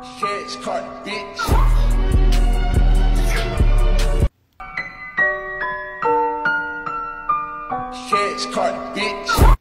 Shit's caught, bitch. Shit's caught, bitch.